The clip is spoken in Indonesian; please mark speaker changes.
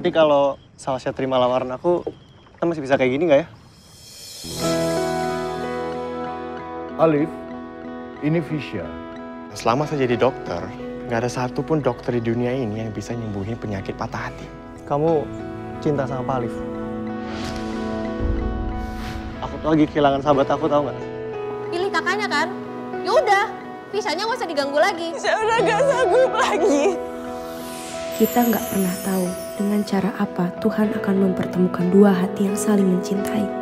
Speaker 1: Tapi kalau Salsya terima lamaran aku, kita masih bisa kayak gini nggak ya?
Speaker 2: Alif, ini Fisya.
Speaker 1: Selama saya jadi dokter, nggak ada satupun dokter di dunia ini yang bisa nyembuhin penyakit patah hati. Kamu cinta sama Pak Alif? Aku tuh lagi kehilangan sahabat aku, tahu nggak?
Speaker 3: Pilih kakaknya kan? Ya udah, Visanya nggak usah diganggu lagi.
Speaker 4: Saya udah gak sanggup lagi.
Speaker 5: Kita nggak pernah tahu dengan cara apa Tuhan akan mempertemukan dua hati yang saling mencintai.